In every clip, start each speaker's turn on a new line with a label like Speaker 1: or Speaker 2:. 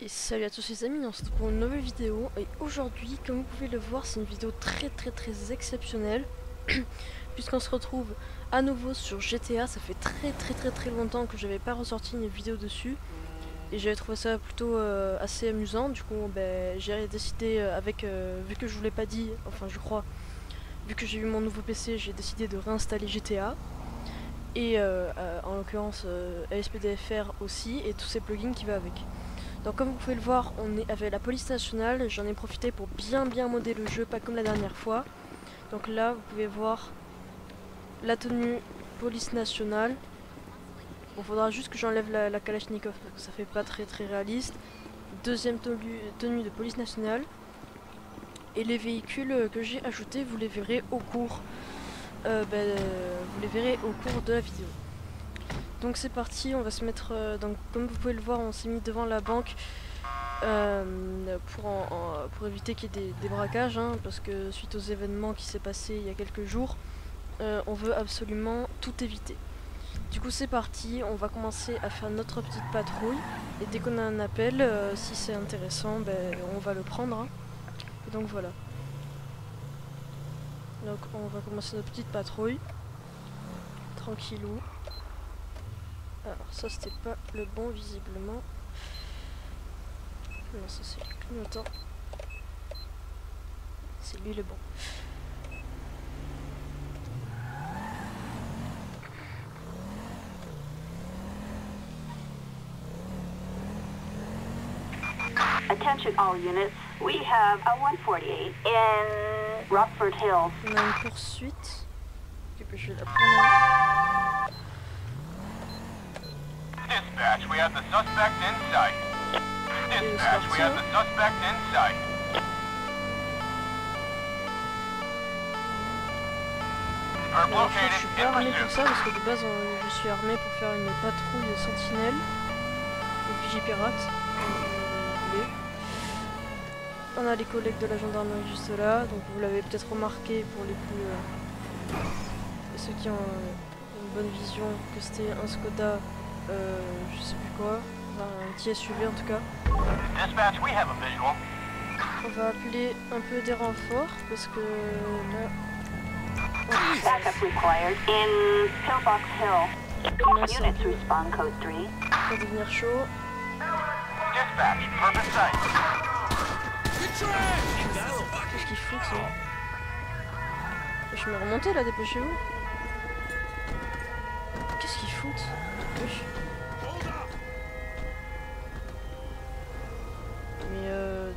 Speaker 1: Et salut à tous les amis, on se retrouve pour une nouvelle vidéo. Et aujourd'hui, comme vous pouvez le voir, c'est une vidéo très très très exceptionnelle. Puisqu'on se retrouve à nouveau sur GTA, ça fait très très très très longtemps que j'avais pas ressorti une vidéo dessus. Et j'avais trouvé ça plutôt euh, assez amusant, du coup ben, j'ai décidé euh, avec, euh, vu que je vous l'ai pas dit, enfin je crois, vu que j'ai eu mon nouveau PC, j'ai décidé de réinstaller GTA et en l'occurrence ASPDFR aussi et tous ces plugins qui va avec. Donc comme vous pouvez le voir, on est avec la police nationale. J'en ai profité pour bien bien modder le jeu, pas comme la dernière fois. Donc là, vous pouvez voir la tenue police nationale. Bon, faudra juste que j'enlève la, Kalachnikov parce que ça fait pas très très réaliste. Deuxième tenue, de police nationale. Et les véhicules que j'ai ajoutés, vous les verrez au cours. Euh, ben, vous les verrez au cours de la vidéo. Donc c'est parti, on va se mettre, euh, donc comme vous pouvez le voir, on s'est mis devant la banque euh, pour, pour éviter qu'il y ait des, braquages, hein, parce que suite aux événements qui s'est passé il y a quelques jours, euh, on veut absolument tout éviter. Du coup c'est parti, on va commencer à faire notre petite patrouille, et dès qu'on a un appel, si c'est intéressant, ben, on va le prendre. Hein. Donc voilà. Donc on va commencer notre petite patrouille, tranquillou. Alors ça c'était pas le bon visiblement. Non ça c'est le clignotant. C'est lui le bon.
Speaker 2: Attention all units, we have a 148 in Rockford Hills.
Speaker 1: On a une poursuite. Je vais la prendre.
Speaker 3: Dispatch, we have the suspect in sight. Dispatch, we have the suspect in sight.
Speaker 1: Alors, je suis pas armé pour ça parce que de base je suis armé pour faire une patrouille sentinelle ou vigie pirate. On a les collègues de la gendarmerie juste là, donc vous l'avez peut-être remarqué pour les plus euh, ceux qui ont une bonne vision que c'était un Skoda euh, je sais plus quoi. un petit SUV en tout cas. On va appeler un peu des renforts parce que là.
Speaker 2: Backup required in Pillbox Hill. Units respond code 3.
Speaker 1: Ça va devenir chaud. Qu'est-ce qu'il fout ça? Je me remonter là, dépêchez-vous. Qu'est-ce qu'ils foutent Mais euh...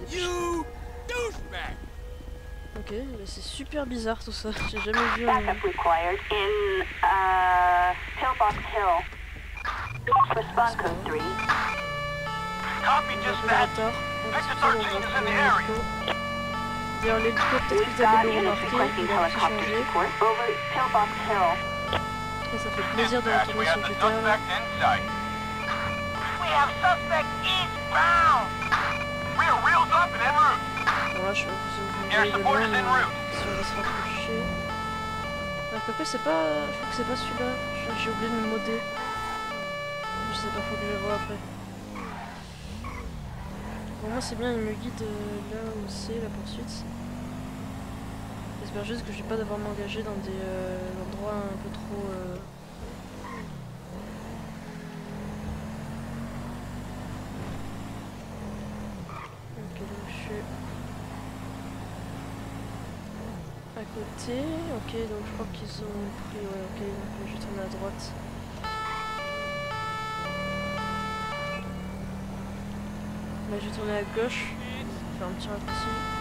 Speaker 1: Ok, c'est super bizarre tout ça. J'ai jamais vu un...
Speaker 2: required in uh, Pillbox Hill. Response code 3.
Speaker 3: Copy dispatch. Victor 13 is in the area.
Speaker 1: D'ailleurs, l'hélico, peut-être que vous avez le remarqué, il a changé. Ça fait plaisir de retrouver sur. Voilà, je vous voyez de loin, si on va se rapprocher. Alors, Pépé, c'est pas... Je crois que c'est pas celui-là. J'ai oublié de me modder. Je sais pas, faut que je le vois après. Pour moi, c'est bien, il me guide euh, là où c'est la poursuite. Juste que je vais pas devoir m'engager dans des euh, endroits un peu trop... Euh... Ok, donc je suis à côté. Ok, donc je crois qu'ils ont pris... Ouais, ok, donc je vais tourner à droite. Là, je vais tourner à gauche. Faire un petit raccourci.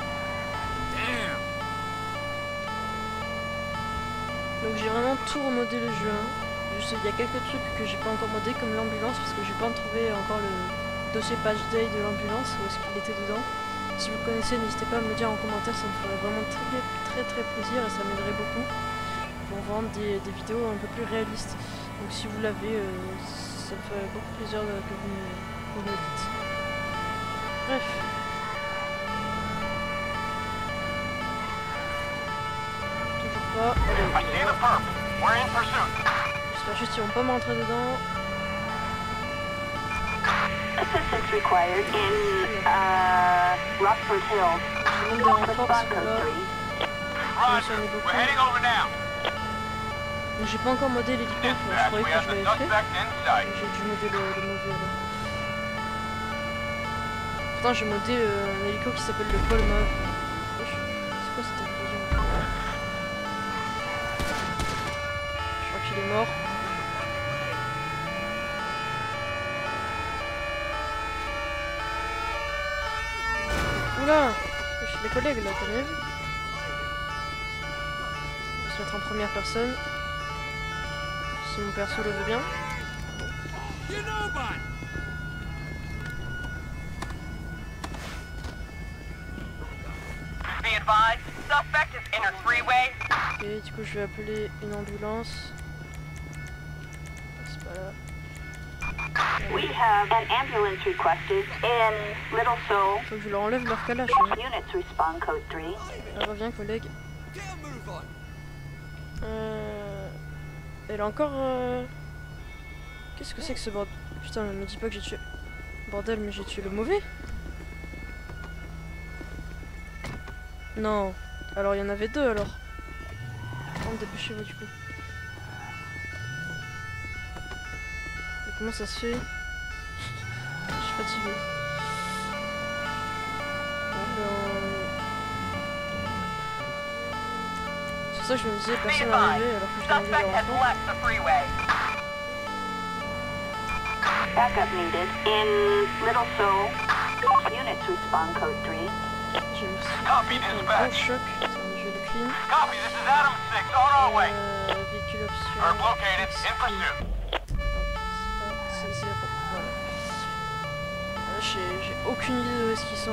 Speaker 1: Donc j'ai vraiment tout remodé le jeu. Hein. Il y a quelques trucs que j'ai pas encore modé comme l'ambulance parce que j'ai pas trouvé encore le dossier page day de l'ambulance où est-ce qu'il était dedans. Si vous connaissez n'hésitez pas à me le dire en commentaire, ça me ferait vraiment très très très plaisir et ça m'aiderait beaucoup pour rendre des, vidéos un peu plus réalistes. Donc si vous l'avez, euh, ça me ferait beaucoup plaisir que vous, vous me le dites. Bref, J'espère juste qu'ils vont pas m'entrer dedans.
Speaker 2: required in uh, Rockford Hills.
Speaker 1: Je demande des renforts parce
Speaker 2: Respond
Speaker 1: que
Speaker 2: code
Speaker 1: là,
Speaker 2: 3.
Speaker 3: Roger. We're heading over now.
Speaker 1: j'ai pas encore modé l'hélico, je
Speaker 3: Dispatch,
Speaker 1: croyais
Speaker 3: we
Speaker 1: que
Speaker 3: have
Speaker 1: je
Speaker 3: the
Speaker 1: l'avais fait.
Speaker 3: suspect in sight.
Speaker 1: J'ai dû modder le, le mauvais là. Putain, j'ai modé euh, un hélico qui s'appelle le Paul Mauve. Mort. Oula Je suis des collègues là, t'as vu? On va se mettre en première personne. Si mon perso le veut bien. Ok, du coup je vais appeler une ambulance.
Speaker 2: We have an ambulance requested in Little Seoul.
Speaker 1: Faut que je leur enlève leur calache. hein.
Speaker 2: Units respond code 3.
Speaker 1: Ah, reviens collègue. Euh... Elle a encore... euh, Qu'est-ce que c'est que ce bordel Putain, me dis pas que j'ai tué... Bordel, mais j'ai tué le mauvais Non. Alors il y en avait deux alors. Oh, dépêchez-vous du coup. Mais comment ça se fait? Fatigué. Bon, ben... C'est pour ça que je me disais
Speaker 4: Be
Speaker 1: personne
Speaker 4: advised,
Speaker 1: n'arrivait alors que je demandais
Speaker 4: suspect
Speaker 1: des
Speaker 4: has
Speaker 1: renforts.
Speaker 4: left the freeway.
Speaker 2: Backup needed in Little Seoul. Units respond code 3.
Speaker 1: J'ai aussi
Speaker 3: Copy,
Speaker 1: pris un
Speaker 3: dispatch.
Speaker 1: gros choc. Attends, je vais le clean.
Speaker 3: Copy, this is Adam 6, on our way.
Speaker 1: Euh, véhicule option.
Speaker 3: Herb located, in pursuit.
Speaker 1: J'ai aucune idée de où est-ce qu'ils sont.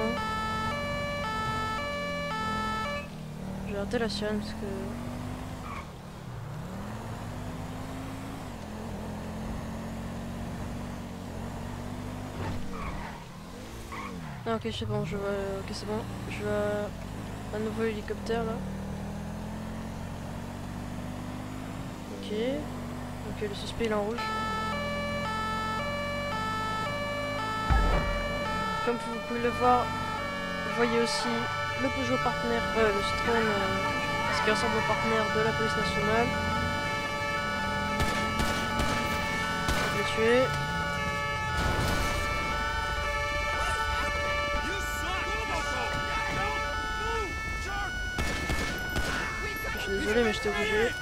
Speaker 1: J'ai raté la sirène parce que. Ok c'est bon, je vois. Ok c'est bon. Je vois un nouveau hélicoptère là. Ok. Ok le suspect est en rouge. Comme vous pouvez le voir, vous voyez aussi le Peugeot partenaire, euh, le Citroën, euh, ce qui ressemble au partenaire de la police nationale. Je l'ai tué. Je suis désolé, mais j'étais obligé.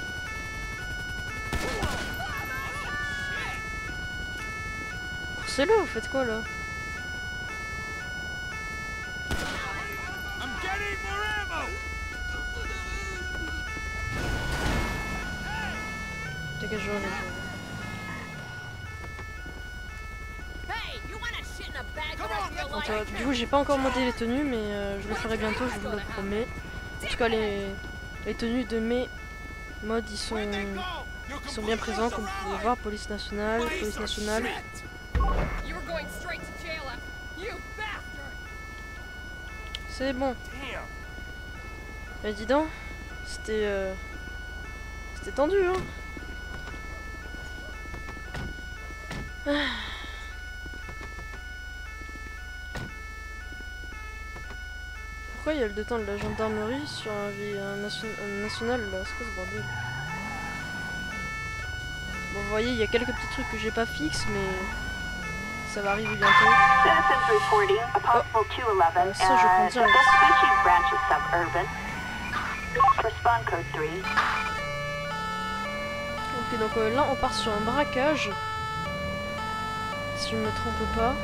Speaker 1: C'est là, vous faites quoi là? J'ai pas encore modé les tenues, mais euh, je le ferai bientôt, je vous le promets. En tout cas, les, les tenues de mes modes, ils sont, ils sont bien présents, comme vous pouvez voir. Police nationale, police nationale. C'est bon. Mais dis donc, c'était euh, c'était tendu, hein. Pourquoi il y a le détente de la gendarmerie sur un, un nation- un national là C'est quoi ce bordel? Bon, vous voyez, il y a quelques petits trucs que j'ai pas fixes, mais ça va arriver bientôt.
Speaker 2: Citizens reporting a possible 211
Speaker 1: Euh, ça, je prends
Speaker 2: the
Speaker 1: direct.
Speaker 2: Vespucci branch of Suburban. Respond code 3.
Speaker 1: Ok, donc euh, là on part sur un braquage. Si je me trompe pas.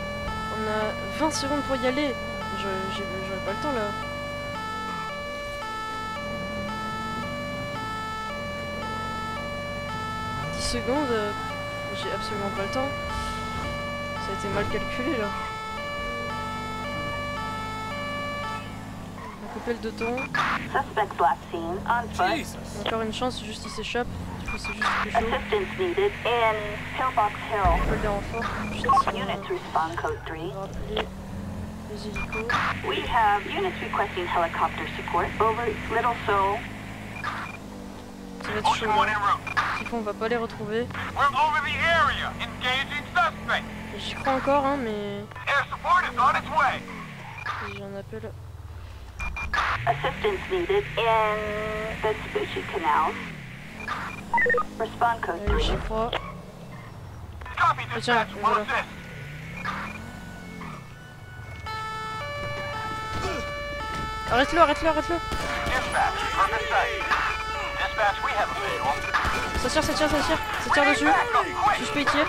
Speaker 1: On a 20 secondes pour y aller. J'aurais pas le temps là. « secondes, euh, j'ai absolument pas le temps. Ça a été mal calculé là. On couper le deux. Encore une chance, juste il s'échappe. Du coup c'est juste plus chaud.
Speaker 2: Assistance needed in Pillbox Hill.
Speaker 1: On peut des renforts. Putain,
Speaker 2: Units
Speaker 1: sinon,
Speaker 2: respond code 3.
Speaker 1: on va rappeler les hélicos.
Speaker 2: We have units requesting helicopter support over Little Seoul.
Speaker 1: Ça va être chaud là. coup on va pas les retrouver.
Speaker 3: We're over the area. Engaging suspect.
Speaker 1: J'y crois encore hein mais...
Speaker 3: Air support It's on its way.
Speaker 1: J'ai un appel.
Speaker 2: Assistance needed in the Vespucci Canal. Respond code
Speaker 1: Euh,
Speaker 2: 3.
Speaker 1: J'y crois. Oh, tiens, voilà.
Speaker 3: assist.
Speaker 1: Arrête-le, arrête-le, arrête-le. Ça tire, ça tire, ça tire. Ça tire dessus.
Speaker 3: Backup, quick.
Speaker 1: Suspect il tire.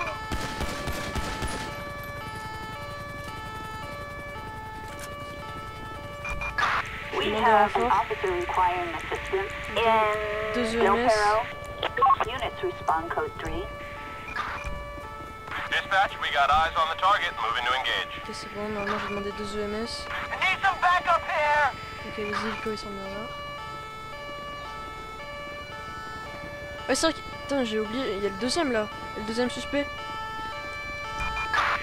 Speaker 2: We
Speaker 1: Demande
Speaker 2: have an
Speaker 1: renfort.
Speaker 2: officer requiring assistance in
Speaker 1: Deux
Speaker 2: Del
Speaker 1: EMS.
Speaker 2: Units respond code 3.
Speaker 3: Dispatch, we got eyes on the target. Moving to engage.
Speaker 1: Ok, c'est bon. Normalement, j'ai demandé deux EMS.
Speaker 3: Need some backup here.
Speaker 1: Ok, les hélicos ils sont bien là. Ouais, c'est vrai que. Putain, j'ai oublié, il y a le deuxième là. Il y a le deuxième suspect.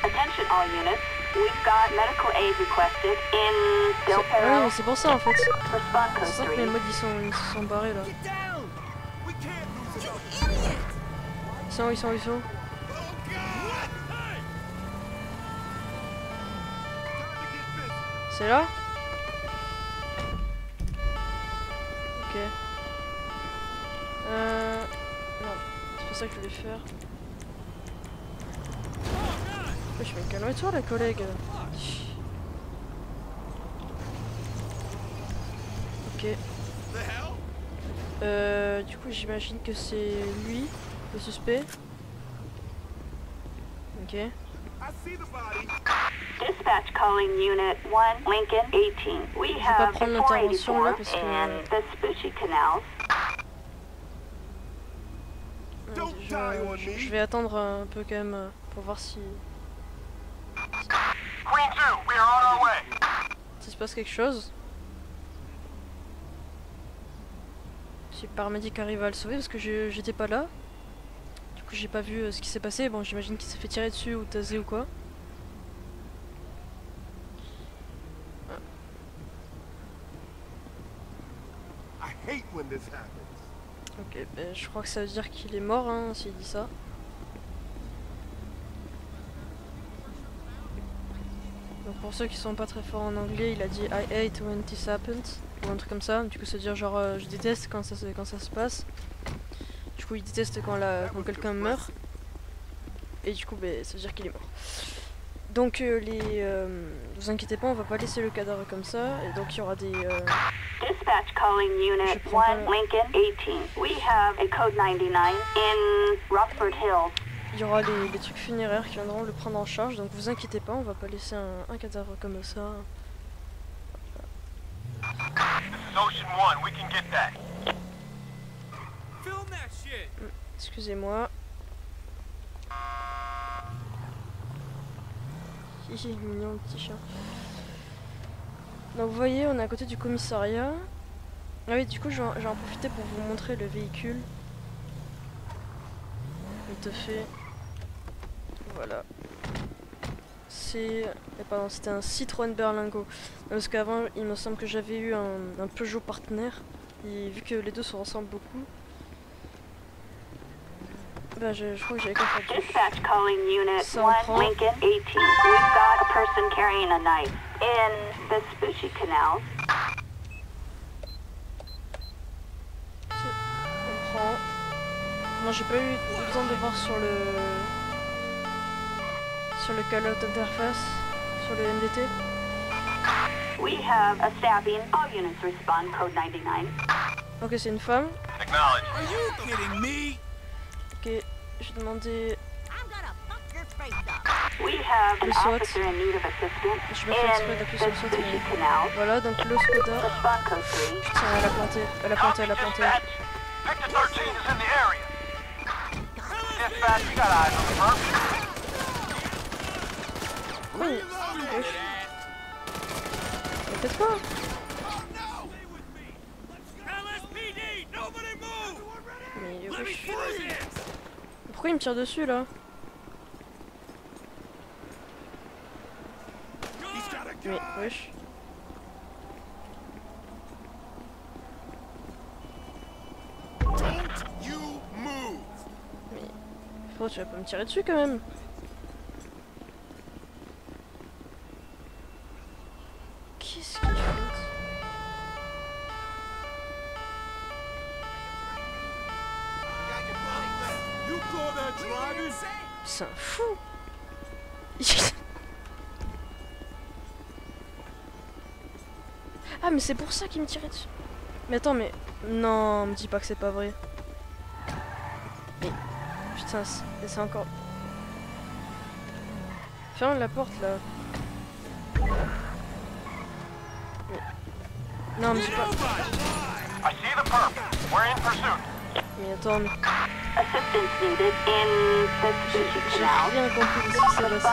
Speaker 2: Attention all units. We've got medical aid requested in Del
Speaker 1: C'est- pour ça en fait. C'est
Speaker 2: code
Speaker 1: ça que
Speaker 2: 3.
Speaker 1: mes mods ils sont, ils se sont barrés là. Ils sont où, ils sont où, ils sont où C'est là Ok. Euh... C'est ça que je voulais faire. Ouais, je vais me calmer toi la collègue. Ok. Euh, du coup j'imagine que c'est lui, le suspect. Ok.
Speaker 2: Dispatch calling Unit 1, Lincoln 18. We have
Speaker 1: prendre
Speaker 2: a
Speaker 1: l'intervention, là,
Speaker 2: 484
Speaker 1: parce que-
Speaker 2: in Vespucci Canals.
Speaker 1: Ouais, je, vais attendre un peu quand même euh, pour voir si
Speaker 3: Queen 2, we are on our way.
Speaker 1: s'il se passe quelque chose. Si le paramédic arrive à le sauver parce que j'étais pas là. Du coup j'ai pas vu euh, ce qui s'est passé. Bon j'imagine qu'il s'est fait tirer dessus ou tasé ou quoi.
Speaker 5: I hate when this happens.
Speaker 1: Ok, ben, je crois que ça veut dire qu'il est mort hein, s'il dit ça. Donc pour ceux qui sont pas très forts en anglais, il a dit I hate when this happens ou un truc comme ça. Du coup, ça veut dire genre euh, je déteste quand ça, se- quand ça se passe. Du coup, il déteste quand, quand quelqu'un meurt. Et du coup, ben, ça veut dire qu'il est mort. Donc euh, les, euh, vous inquiétez pas, on va pas laisser le cadavre comme ça. Et donc il y aura des, euh,
Speaker 2: Dispatch calling Unit
Speaker 1: Je prends pas
Speaker 2: 1,
Speaker 1: le-
Speaker 2: Lincoln 18. We have a code 99 in Rockford Hills.
Speaker 1: Il y aura les, les trucs funéraires qui viendront le prendre en charge, donc vous inquiétez pas, on va pas laisser un, un cadavre comme ça.
Speaker 3: This
Speaker 1: Excusez-moi. Hihi, mignon le petit chien. Donc vous voyez, on est à côté du commissariat. Ah oui, du coup, je vais en profiter pour vous montrer le véhicule. Vite fait. Voilà. C'est... eh, pardon, c'était un Citroën Berlingo. Parce qu'avant, il me semble que j'avais eu un, un Peugeot partenaire. Et vu que les deux se ressemblent beaucoup, bah je, je crois que j'avais confondu.
Speaker 2: Dispatch calling Unit
Speaker 1: Ça en
Speaker 2: 1,
Speaker 1: prend.
Speaker 2: Lincoln 18. We've got a person carrying a knife in Canals.
Speaker 1: On prend. Moi j'ai pas eu besoin de voir sur le sur le call-out interface, sur le MDT.
Speaker 2: We have a stabbing. All units respond code 99.
Speaker 1: Ok c'est une femme.
Speaker 3: Acknowledge.
Speaker 5: Are you kidding me?
Speaker 1: Ok, j'ai demandé.
Speaker 2: We have an
Speaker 1: Le SWAT.
Speaker 2: officer in need of assistance
Speaker 1: Je me fais exprès d'appuyer sur le SWAT,
Speaker 2: Canals.
Speaker 1: Voilà donc le Skoda.
Speaker 2: Respond code 3.
Speaker 1: Putain elle a planté, elle a planté, elle a planté.
Speaker 3: Dispatch. Victor 13 is in the area. Dispatch, we got eyes on the front.
Speaker 1: Oui, wesh. Mais faites quoi? Mais wesh. Pourquoi il me tire dessus là Mais wesh.
Speaker 5: Move.
Speaker 1: Frérot tu vas pas me tirer dessus quand même Ah mais c'est pour ça qu'il me tirait dessus. Mais attends mais... Non, me dis pas que c'est pas vrai. Mais... Putain, c'est encore... Ferme la porte là. Mais- Non, me dis pas...
Speaker 3: I see the perp. We're in pursuit.
Speaker 1: Mais attends, mais...
Speaker 2: Assistance needed in Vespucci
Speaker 1: J'ai rien compris de ce.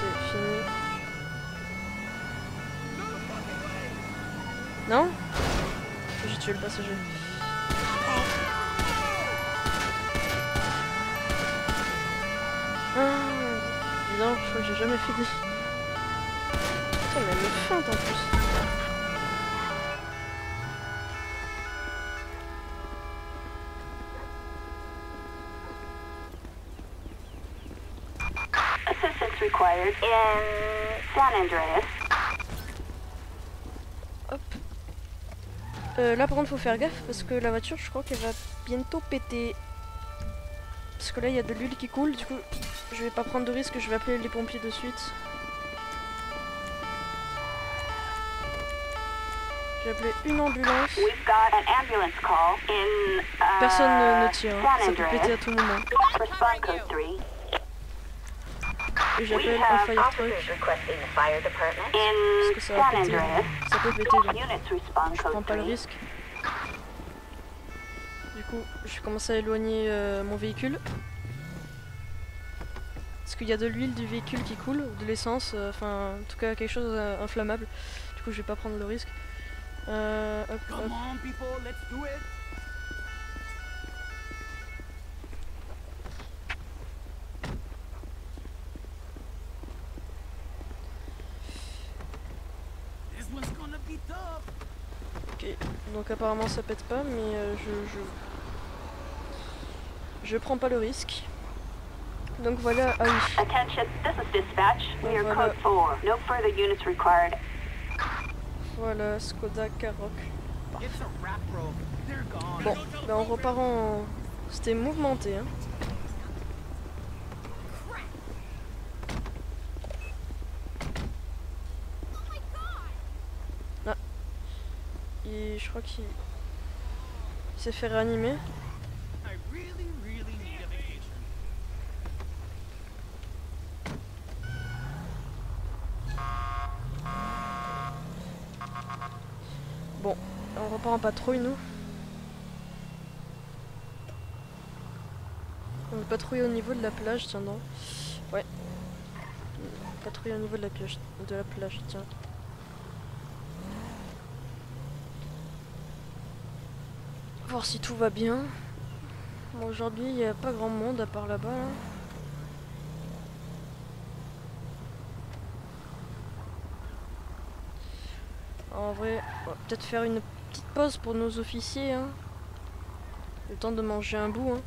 Speaker 1: C'est fini. Non J'ai tué le passager. Ah, donc, je crois que j'ai jamais des... Putain, mais elle me feinte en plus.
Speaker 2: In San Andreas.
Speaker 1: Hop. Euh, là par contre faut faire gaffe parce que la voiture je crois qu'elle va bientôt péter. Parce que là il y a de l'huile qui coule, du coup je vais pas prendre de risque, je vais appeler les pompiers de suite. J'ai appelé une ambulance.
Speaker 2: Uh,
Speaker 1: Personne ne, ne tire, hein. Ça peut péter à tout moment.
Speaker 2: For Bunker 3.
Speaker 1: Et
Speaker 2: We
Speaker 1: j'appelle un
Speaker 2: have
Speaker 1: fire
Speaker 2: officers
Speaker 1: truck
Speaker 2: requesting the fire department
Speaker 1: parce que ça va péter. Ça peut péter donc je prends pas le
Speaker 2: 3.
Speaker 1: risque. Du coup je vais commencer à éloigner euh, mon véhicule. Parce qu'il y a de l'huile du véhicule qui coule, ou de l'essence, euh, enfin en tout cas quelque chose d'inflammable. Du coup je vais pas prendre le risque. Euh, hop, hop. Donc apparemment ça pète pas, mais euh, je, je je prends pas le risque. Donc voilà, ah oui,
Speaker 2: Attention, this is dispatch. We are
Speaker 1: Voilà.
Speaker 2: code 4. No further units required.
Speaker 1: voilà Skoda
Speaker 5: gone.
Speaker 1: Bon, ben on repart en... C'était mouvementé, hein. Et je crois qu'il il s'est fait réanimer. Bon, on repart en patrouille, nous. On va patrouiller au niveau de la plage, tiens donc. Ouais. Patrouiller au niveau de la plage, de la plage, tiens. Voir si tout va bien. Bon, aujourd'hui, il n'y a pas grand monde à part là-bas. Là. En vrai, on va peut-être faire une petite pause pour nos officiers. Hein. Le temps de manger un bout. Hein.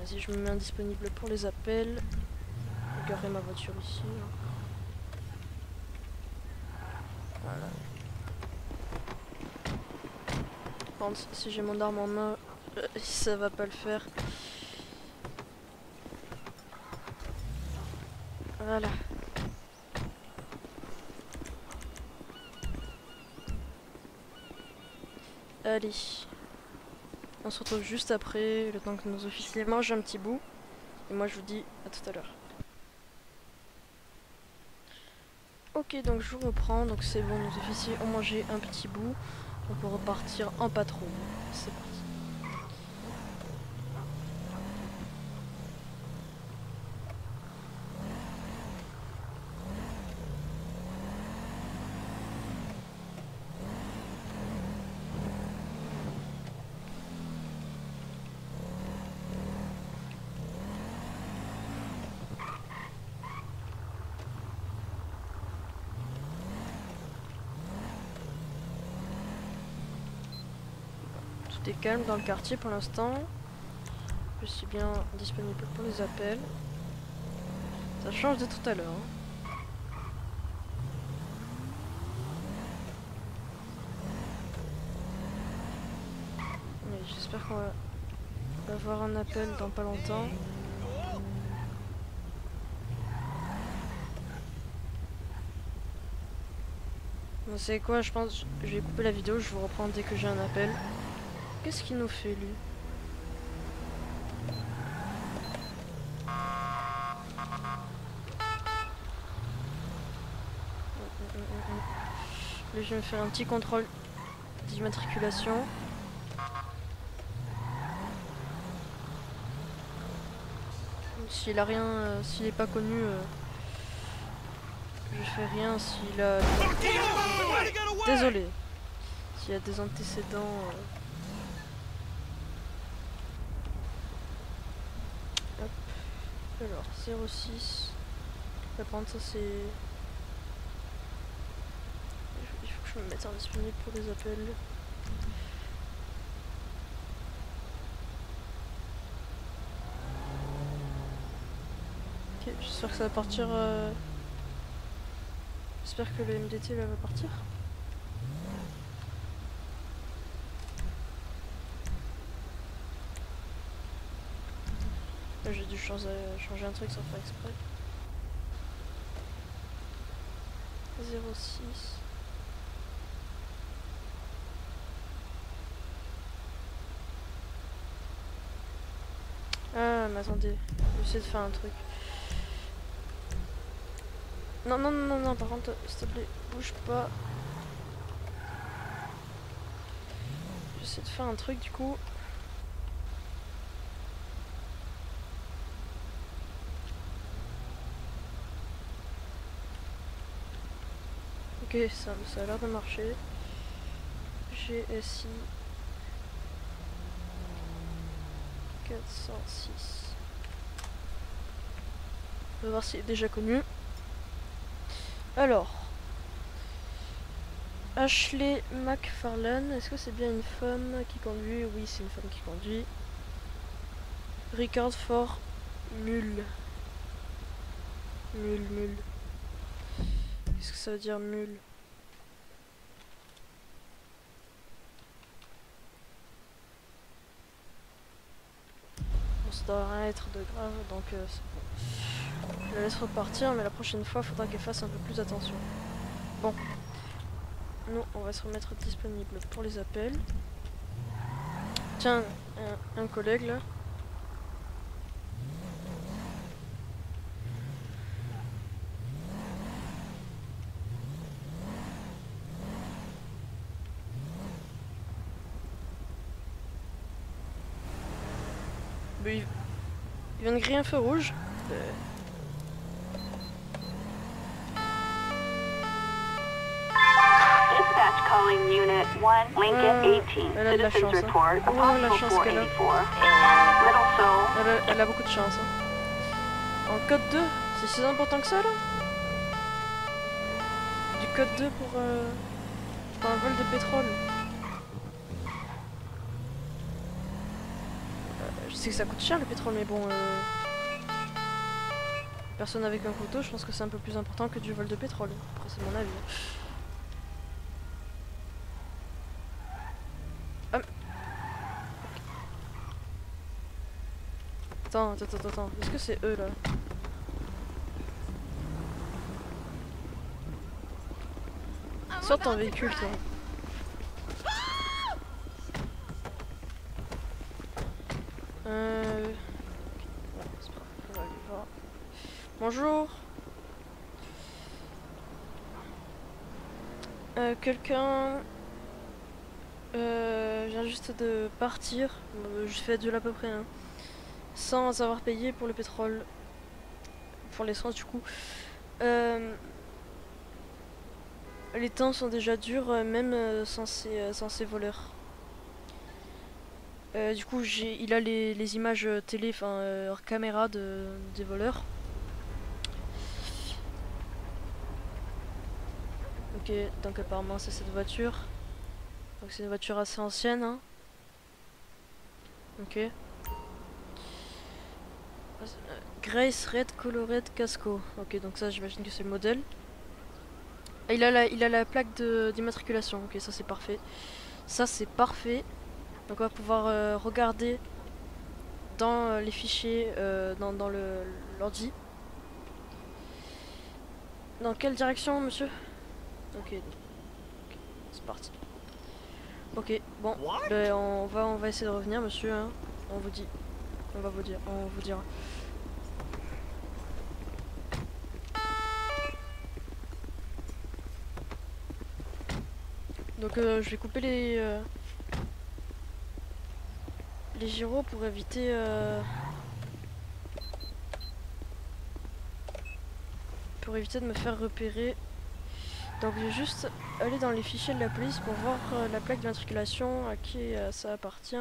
Speaker 1: Vas-y, je me mets indisponible pour les appels. Je garer ma voiture ici. hein. Si j'ai mon arme en main, euh, ça va pas le faire. Voilà. Allez. On se retrouve juste après, le temps que nos officiers mangent un petit bout. Et moi je vous dis à tout à l'heure. Ok, donc je vous reprends. Donc c'est bon, nos officiers ont mangé un petit bout. On peut repartir en patrouille. C'est parti. Tout est dans le quartier pour l'instant. Je suis bien disponible pour les appels. Ça change de tout à l'heure. hein. J'espère qu'on va avoir un appel dans pas longtemps. Vous savez quoi, je pense je vais couper la vidéo, je vous reprends dès que j'ai un appel. Qu'est-ce qu'il nous fait lui je vais me faire un petit contrôle d'immatriculation. S'il a rien, euh, s'il est pas connu, euh, je fais rien. S'il a, désolé, s'il y a des antécédents. euh. Hop. Alors 06. Là, par contre, ça c'est. Il faut que je me mette en disponible pour les appels. Ok, j'espère que ça va partir. euh, J'espère que le MDT là va partir. Là, J'ai dû changer, changer un truc sans faire exprès. 06. Ah, mais attendez, je vais essayer de faire un truc. Non, non, non, non, non, par contre, s'il te plaît, bouge pas. J'essaie de faire un truc du coup. Ça, ça a l'air de marcher. GSI 406. On va voir s'il est déjà connu. Alors. Ashley McFarlane, est-ce que c'est bien une femme qui conduit? Oui, c'est une femme qui conduit. Richard Ford Mule. Mule, mule. Qu'est-ce que ça veut dire mule doit rien être de grave, donc euh, bon. Je la laisse repartir, mais la prochaine fois, faudra qu'elle fasse un peu plus attention. Bon. Nous, on va se remettre disponible pour les appels. Tiens, un collègue là. Mais il, il vient de griller un feu rouge. Euh,
Speaker 2: Dispatch calling Unit 1, Lincoln 18.
Speaker 1: elle a de la chance, hein. Oh, la chance qu'elle a.
Speaker 2: 484 in Little Seoul.
Speaker 1: Elle a, elle a beaucoup de chance. hein. En code 2, c'est si important que ça là Du code 2 pour, euh, pour un vol de pétrole. Que ça coûte cher le pétrole, mais bon. Euh, personne avec un couteau, je pense que c'est un peu plus important que du vol de pétrole. Après, c'est mon avis. Ah, Attends, attends, attends, attends. Est-ce que c'est eux là? Sors ton véhicule, toi. Euh... ouais, c'est pas grave, on va aller voir. Bonjour. Euh, Quelqu'un euh, vient juste de partir. Euh, je fais de l'à peu près. Hein sans avoir payé pour le pétrole, pour l'essence du coup. Euh, les temps sont déjà durs, euh, même euh, euh, sans ces voleurs. Euh, du coup, il a les, images euh, télé, enfin euh, caméra de, des voleurs. Ok, donc apparemment c'est cette voiture. Donc c'est une voiture assez ancienne. Hein. Ok. Grace Red Colored Casco. Ok, donc ça, j'imagine que c'est le modèle. Ah, il a la, il a la plaque d'immatriculation. Ok, ça c'est parfait. Ça c'est parfait. Donc on va pouvoir euh, regarder dans euh, les fichiers, euh, dans, dans l'ordi. Dans quelle direction, monsieur? Ok, c'est parti. Ok, bon, ben, on va on va essayer de revenir, monsieur. hein. On vous dit, on va vous dire, on vous dira. Donc euh, je vais couper les euh, les gyros pour éviter euh, pour éviter de me faire repérer. Donc je vais juste aller dans les fichiers de la police pour voir euh, la plaque d'immatriculation à qui euh, ça appartient.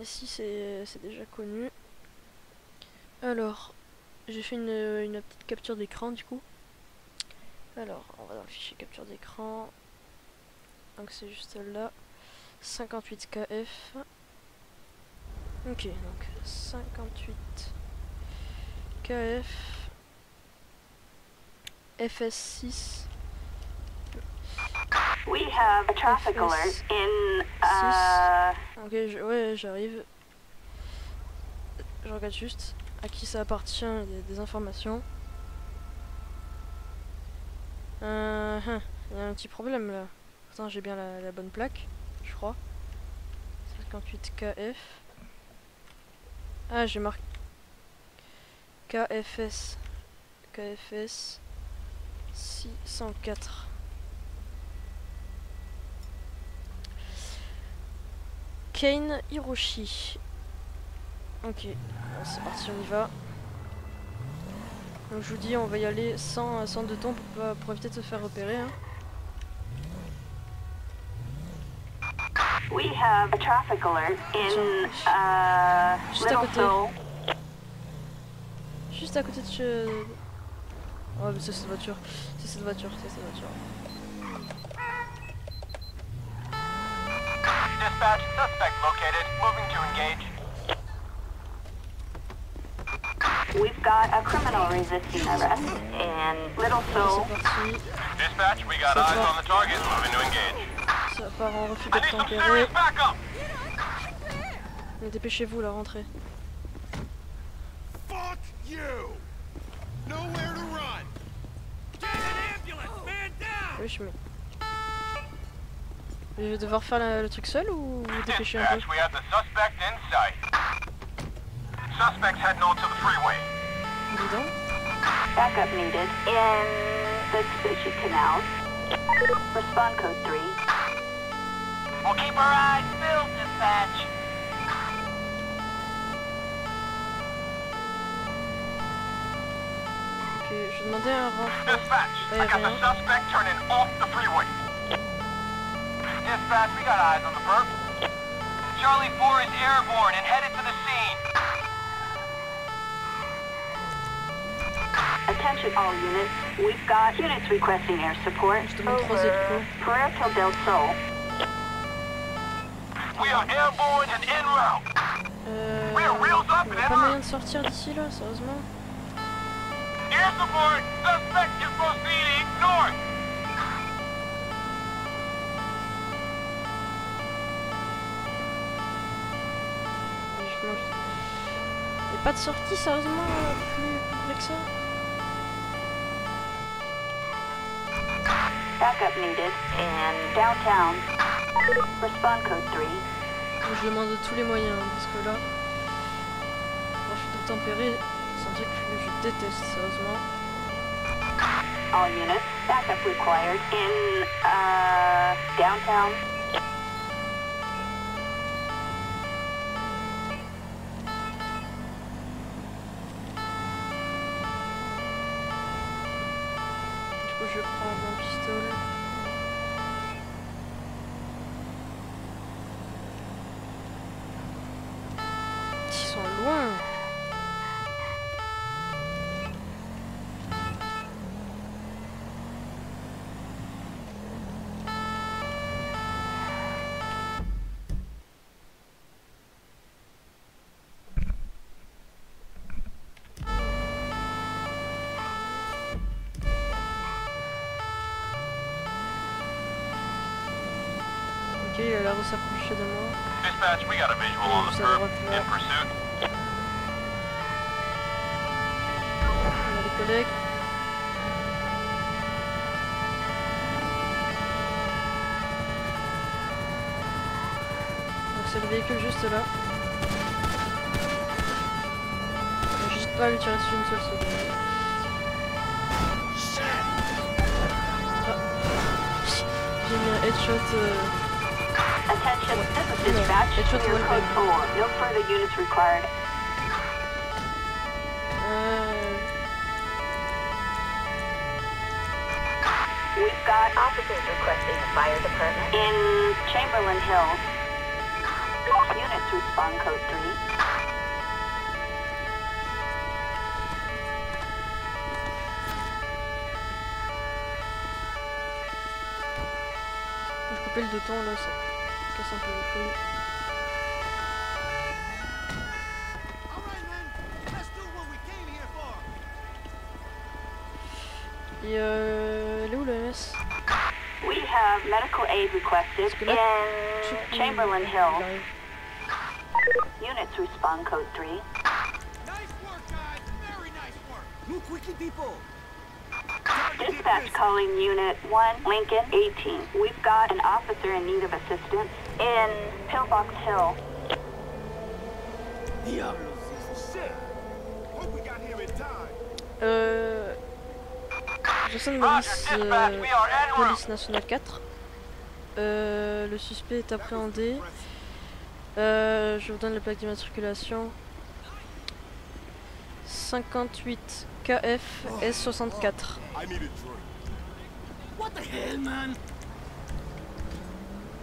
Speaker 1: Ici c'est c'est déjà connu. Alors j'ai fait une, une petite capture d'écran du coup. Alors on va dans le fichier capture d'écran. Donc c'est juste là. 58 KF. Ok, donc 58 KF. FS6.
Speaker 2: We have a traffic alert in, uh,
Speaker 1: Ok, je- ouais, j'arrive. Je regarde juste à qui ça appartient, des informations. Euh, hein, il y a un petit problème là. Pourtant, j'ai bien la, la bonne plaque, je crois. 58 KF. Ah, j'ai marqué KFS. KFS 604. Kane Hiroshi. Ok, c'est parti, on y va. Donc je vous dis, on va y aller sans, sans de temps pour éviter de se faire repérer. hein.
Speaker 2: We have a traffic alert in, uh,
Speaker 1: Juste à
Speaker 2: Little
Speaker 1: côté. Juste à côté de chez... Ouais, mais c'est cette voiture. C'est cette voiture, c'est cette voiture.
Speaker 3: Dispatch, suspect located. Moving to engage.
Speaker 2: We've got a criminal resisting arrest in Little
Speaker 1: Allez,
Speaker 2: Seoul.
Speaker 1: c'est parti.
Speaker 3: Dispatch, we got
Speaker 1: So
Speaker 3: eyes on the target. Moving to engage.
Speaker 1: Part en refus dépêchez-vous, la rentrée.
Speaker 6: Fuck you! Nowhere to run!
Speaker 5: Get an ambulance! Man down!
Speaker 1: Oui, je vais devoir faire la- le truc seul ou vous dépêchez un peu
Speaker 3: Dispatch, we have the suspect in sight. Suspect's heading onto the freeway.
Speaker 1: Dis donc.
Speaker 2: Backup needed in the Vespucci Canal. Respond code 3.
Speaker 4: We'll keep our eyes peeled, dispatch.
Speaker 1: Ok, je demandais un renfort.
Speaker 3: Dispatch, I
Speaker 1: Hey,
Speaker 3: got the suspect turning off the freeway. Dispatch, we got eyes on the perp.
Speaker 4: Charlie 4 is airborne and headed to the scene.
Speaker 2: Attention all units. We've got units requesting air support
Speaker 1: Je demande trois
Speaker 2: over
Speaker 1: échos.
Speaker 2: Puerto del Sol.
Speaker 3: We are airborne and en route.
Speaker 1: Euh...
Speaker 3: We are wheels up
Speaker 1: y
Speaker 3: and
Speaker 1: a
Speaker 3: en
Speaker 1: pas
Speaker 3: route.
Speaker 1: moyen de sortir d'ici là, sérieusement
Speaker 3: Air support. Suspect is proceeding north.
Speaker 1: Franchement, je- Y a pas de sortie, sérieusement, euh, plus, plus près que ça
Speaker 2: Backup needed in downtown. Respond code 3.
Speaker 1: Je demande tous les moyens, hein, parce que là, quand je suis tout tempéré, c'est un truc que je déteste, sérieusement.
Speaker 2: All units. Backup required in uh, downtown.
Speaker 1: De s'approcher de moi.
Speaker 3: Dispatch, we got a visual on the
Speaker 1: revoir.
Speaker 3: In pursuit.
Speaker 1: On a les collègues. Donc c'est le véhicule juste là. J'hésite pas à lui tirer dessus une seule seconde. Ah. J'ai mis un headshot. euh,
Speaker 2: Attention, this is dispatch.
Speaker 1: it's just
Speaker 2: Clear code 4. No further units required.
Speaker 1: euh,
Speaker 2: We've got officers requesting the fire department. In Chamberlain Hills. Units respond code 3.
Speaker 1: je le temps là, ça casse un peu les couilles.
Speaker 6: All right, man. Let's do what we came here for.
Speaker 1: Et euh, elle est où la MS
Speaker 2: We have medical aid requested
Speaker 1: Parce que là, je
Speaker 2: in Chamberlain
Speaker 1: Hill.
Speaker 2: Units respond code 3.
Speaker 6: Nice work, guys. Very nice work. Move quickly, people.
Speaker 2: Dispatch calling Unit 1, Lincoln 18. We've got an officer in need of assistance in Pillbox Hill.
Speaker 6: Diablos, shit. Hope we got here in time.
Speaker 1: Euh... Jason Morris, euh, police nationale 4. Euh, le suspect est appréhendé. Euh, je vous donne la plaque d'immatriculation. 58 KF S64.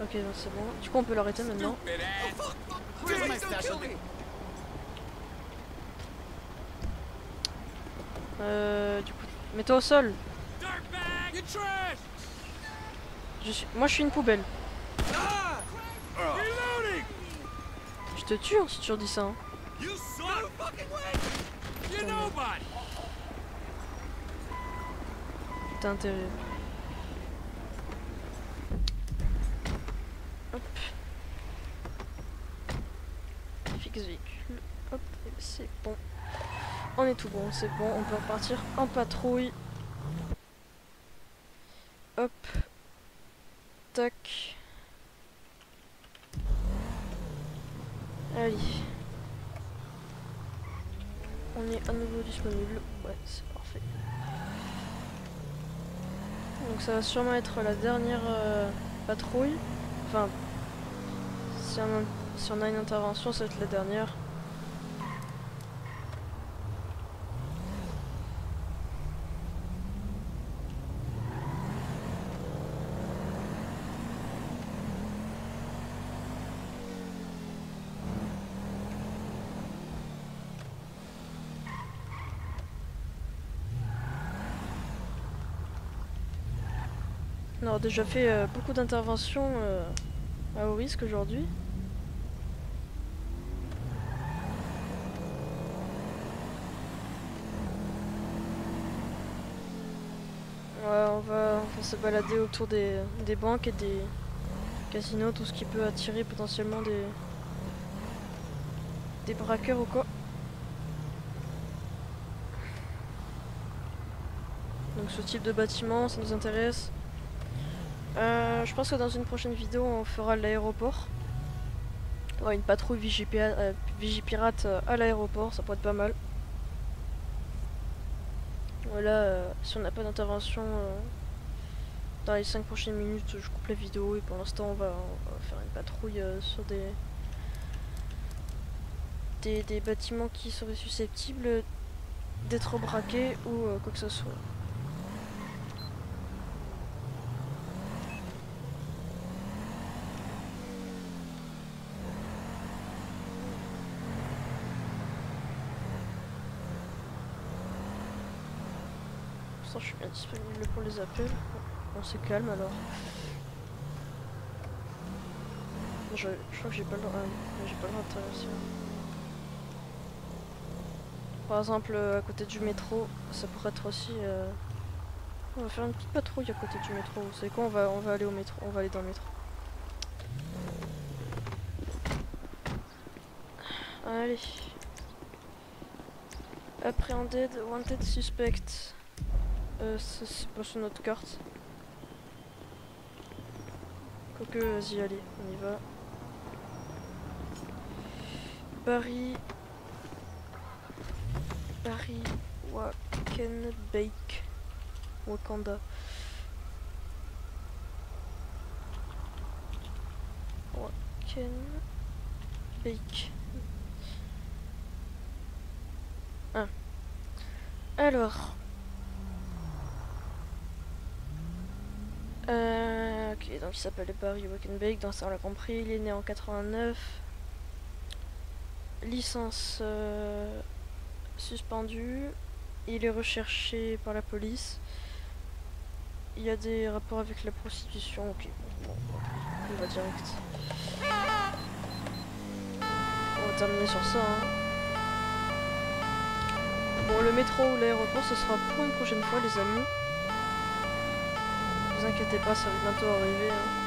Speaker 1: Ok, c'est bon. Du coup, on peut l'arrêter maintenant. Euh, du coup, mets-toi au sol. Je suis... Moi, je suis une poubelle. Je te tue hein, si tu redis ça. hein.
Speaker 5: Son
Speaker 1: Fixe véhicule. Hop, c'est bon. On est tout bon, c'est bon, on peut repartir en patrouille. Hop. Tac. Allez. On est à nouveau disponible. Ouais, c'est parfait. Donc ça va sûrement être la dernière euh, patrouille. Enfin, si on, a, une intervention, ça va être la dernière. On a déjà fait euh, beaucoup d'interventions euh, à haut risque aujourd'hui. Ouais, on va, on va se balader autour des, banques et des casinos, tout ce qui peut attirer potentiellement des, des braqueurs ou quoi. Donc ce type de bâtiment, ça nous intéresse. Euh, je pense que dans une prochaine vidéo, on fera l'aéroport. Aura une patrouille euh, Vigipirate euh, à l'aéroport, ça pourrait être pas mal. Voilà, si on n'a pas d'intervention dans les 5 prochaines minutes, je coupe la vidéo et pour l'instant, on va, faire une patrouille euh, sur des, des, bâtiments qui seraient susceptibles d'être braqués ou euh, quoi que ce soit. Je suis bien disponible pour les appels. On se calme alors. Je, crois que j'ai pas le droit. Euh, j'ai pas le de Par exemple, euh, à côté du métro, ça pourrait être aussi. Euh, on va faire une petite patrouille à côté du métro. Vous savez quoi on va, on va aller au métro. On va aller dans le métro. Allez. Apprehended, wanted suspect. Euh, c'est pas sur notre carte. Quoique, vas-y, allez, on y va. Barry. Barry Wakenbake. Wakanda. Wakenbake. Ah. Alors. Euh, ok, il s'appelle Barry Wakenbake, dans ça on l'a compris, il est né en 89. Licence euh, suspendue, il est recherché par la police. Il y a des rapports avec la prostitution, ok, bon, on va direct. On va terminer sur ça. Hein. Bon, le métro ou l'aéroport, ce sera pour une prochaine fois, les amis. Inquiétez pas, ça va bientôt arriver. hein.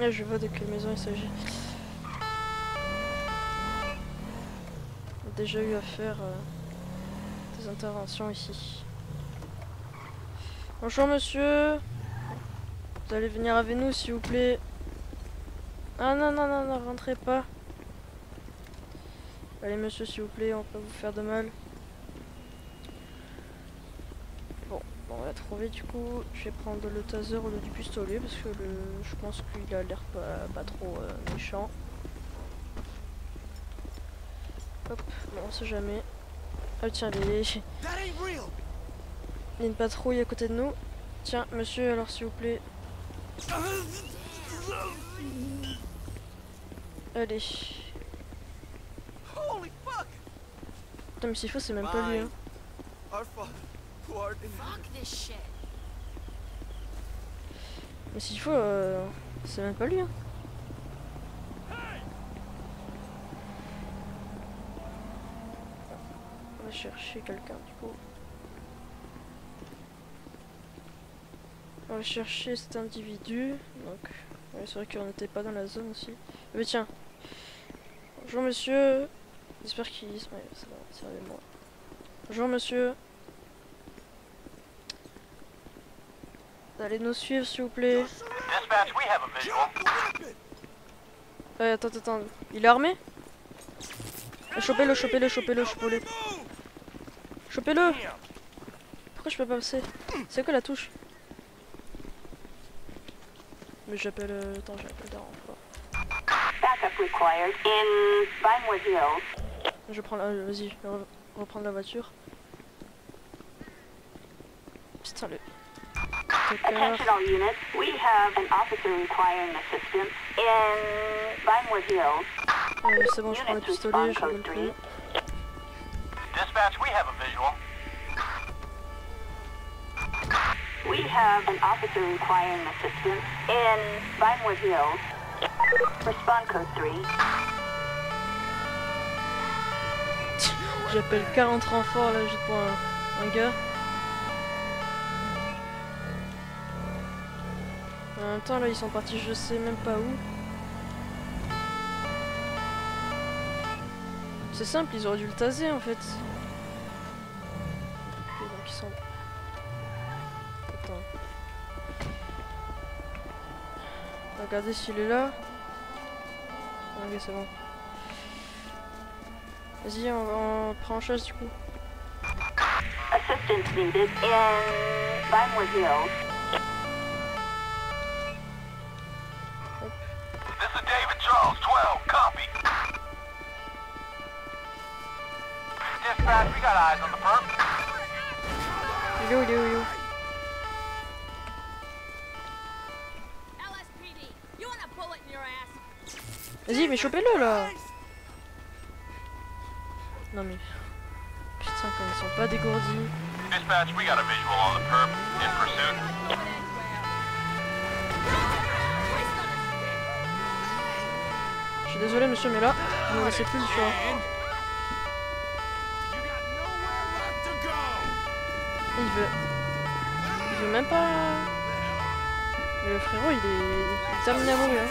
Speaker 1: Ah, je vois de quelle maison il s'agit. Déjà eu à faire euh, des interventions ici. Bonjour monsieur. Vous allez venir avec nous s'il vous plaît. Ah non, non, non, non, rentrez pas. Allez monsieur s'il vous plaît, on peut vous faire de mal. Bon, on va trouver du coup. Je vais prendre le taser au lieu du pistolet parce que le, je pense qu'il a l'air pas, pas trop euh, méchant. Hop, bon, on sait jamais. Ah tiens, il
Speaker 6: real.
Speaker 1: il y a une patrouille à côté de nous. Tiens, monsieur, alors s'il vous plaît. Allez. Putain, mais s'il faut, c'est même pas lui. Hein. Mais s'il faut, euh, c'est même pas lui. Hein. On va chercher quelqu'un du coup. On va chercher cet individu. Donc, c'est vrai qu'on n'était pas dans la zone aussi. Mais tiens. Bonjour monsieur. J'espère qu'il. Ouais, c'est moi. Bonjour monsieur. Allez nous suivre s'il vous plaît.
Speaker 3: Dispatch, we have a visual.
Speaker 1: Euh, attends, attends. Il est armé? Chopez-le, chopez-le, chopez-le, chopez-le. Chopez-le Pourquoi je peux pas passer? C'est quoi la touche? Mais j'appelle... Euh... Attends, j'appelle
Speaker 2: Hills.
Speaker 1: Je prends la... Vas-y, je vais re- reprendre la voiture. Putain, le... Tocar.
Speaker 2: Attention all units. We have an officer requiring assistance in Vinewood Hills.
Speaker 1: Euh, c'est bon, je prends le pistolet, je rigole plus.
Speaker 3: Dispatch, we have a visual.
Speaker 2: We have an officer requiring assistance in Vinewood Hills. Respond code 3.
Speaker 1: J'appelle 40 renforts là juste pour un, un gars. Temps là ils sont partis je sais même pas où. C'est simple, ils auraient dû le taser en fait. Donc. Regardez s'il est là. Ok c'est bon. Vas-y on, prend en chasse du coup.
Speaker 2: Assistance needed in.
Speaker 1: Vas-y, mais chopez-le là. Non mais... Putain, quand ils sont pas dégourdis. Je suis désolé monsieur, mais là, vous ne plus le. Veut... Il veut même pas... Le frérot, il est, terminé à mourir.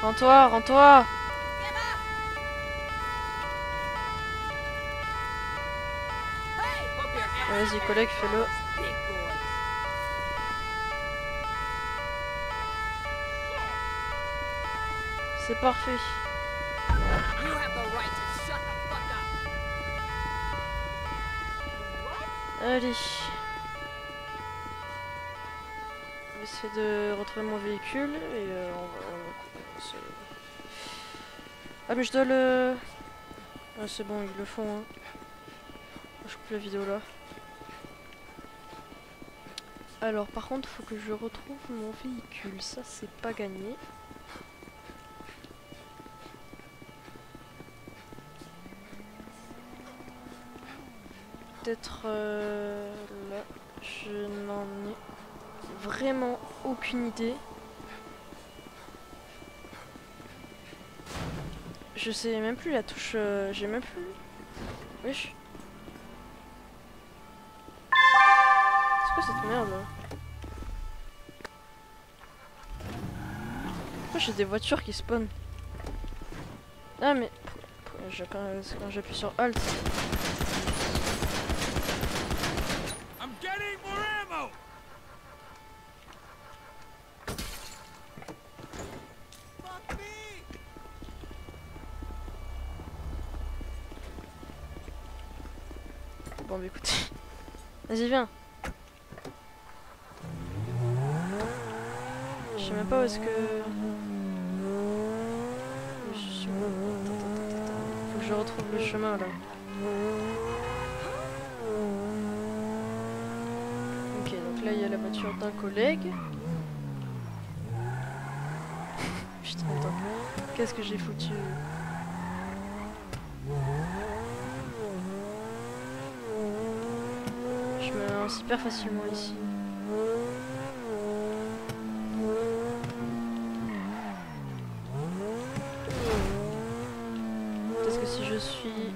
Speaker 1: Rends-toi, rends-toi. Vas-y, collègue, fais-le. C'est parfait. Allez. Je vais essayer de retrouver mon véhicule et euh, on va... on va se- Ah mais je dois le... Ah c'est bon, ils le font. Hein. Je coupe la vidéo là. Alors par contre, faut que je retrouve mon véhicule. Ça c'est pas gagné. Peut-être euh, là. Je n'en ai vraiment aucune idée. Je sais même plus la touche. euh, J'ai même plus. Wesh. C'est quoi cette merde Pourquoi j'ai des voitures qui spawnent? Ah mais. quand j'appuie sur Alt. Vas-y viens. Je sais même pas où est-ce que... Je. Faut que je retrouve le chemin là. Ok donc là il y a la voiture d'un collègue. Putain attends. Qu'est-ce que j'ai foutu? Hyper facilement ici. Peut-être que si je suis...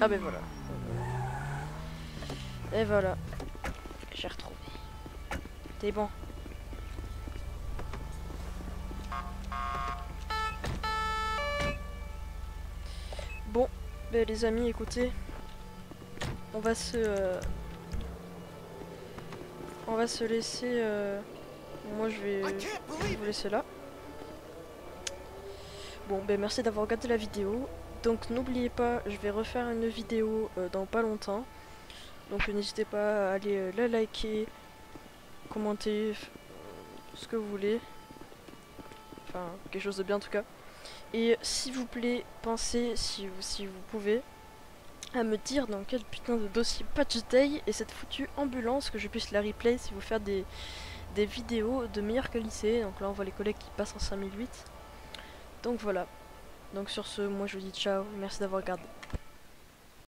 Speaker 1: Ah ben voilà. Et voilà. J'ai retrouvé. T'es bon. Bon, ben les amis, écoutez. On va se... euh, On va se laisser... euh, Moi je vais... Je vous laisser là. Bon, ben merci d'avoir regardé la vidéo. Donc n'oubliez pas, je vais refaire une vidéo euh, dans pas longtemps. Donc n'hésitez pas à aller la liker, commenter, ce que vous voulez. Enfin, quelque chose de bien en tout cas. Et s'il vous plaît, pensez, si vous, si vous pouvez, à me dire dans quel putain de dossier Patch Day et cette foutue ambulance que je puisse la replay si vous faire des, des vidéos de meilleure qualité. Donc là on voit les collègues qui passent en 5008. Donc voilà. Donc sur ce, moi je vous dis ciao, merci d'avoir regardé.